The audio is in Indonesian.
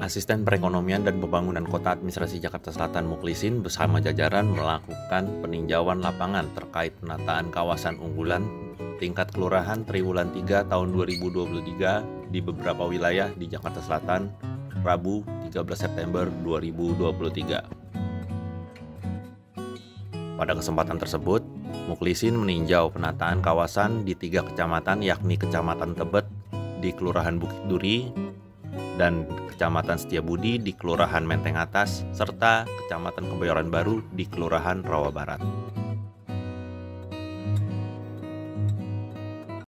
Asisten Perekonomian dan Pembangunan Kota Administrasi Jakarta Selatan Muklisin bersama jajaran melakukan peninjauan lapangan terkait penataan kawasan unggulan tingkat kelurahan triwulan 3 tahun 2023 di beberapa wilayah di Jakarta Selatan Rabu 13 September 2023. Pada kesempatan tersebut, Muklisin meninjau penataan kawasan di tiga kecamatan yakni Kecamatan Tebet di Kelurahan Bukit Duri, dan Kecamatan Setiabudi di Kelurahan Menteng Atas, serta Kecamatan Kebayoran Baru di Kelurahan Rawa Barat.